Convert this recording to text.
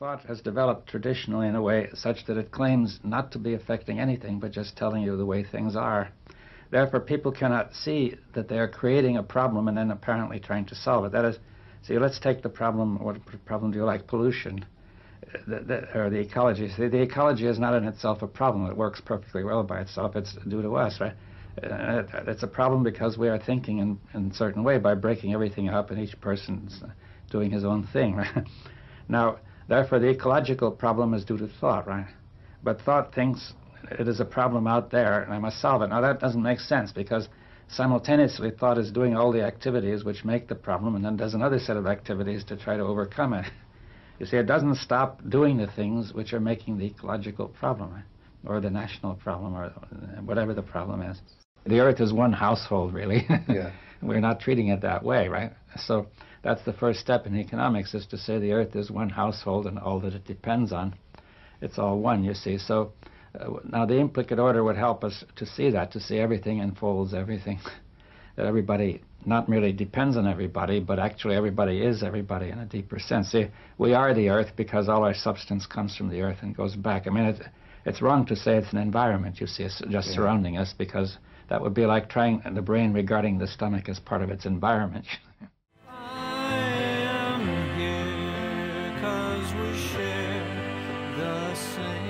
thought has developed traditionally in a way such that it claims not to be affecting anything but just telling you the way things are. Therefore, people cannot see that they are creating a problem and then apparently trying to solve it. That is, see, let's take the problem. What problem do you like? Pollution, the, the, or the ecology. See, the ecology is not in itself a problem. It works perfectly well by itself. It's due to us, right? Uh, it's a problem because we are thinking in, in a certain way by breaking everything up and each person's doing his own thing. Right? now, therefore, the ecological problem is due to thought, right? But thought thinks it is a problem out there and I must solve it. Now, that doesn't make sense because simultaneously thought is doing all the activities which make the problem and then does another set of activities to try to overcome it. You see, it doesn't stop doing the things which are making the ecological problem, or the national problem, or whatever the problem is. The Earth is one household, really. Yeah. We're not treating it that way, right? So that's the first step in economics, is to say the Earth is one household and all that it depends on. It's all one, you see. So uh, now the implicate order would help us to see that, to see everything unfolds everything. that everybody not merely depends on everybody, but actually everybody is everybody in a deeper sense. See, we are the Earth because all our substance comes from the Earth and goes back. I mean, it's, it's wrong to say it's an environment, you see, it's just Yeah. surrounding us because that would be like trying the brain regarding the stomach as part of its environment. I am here cause we share the same.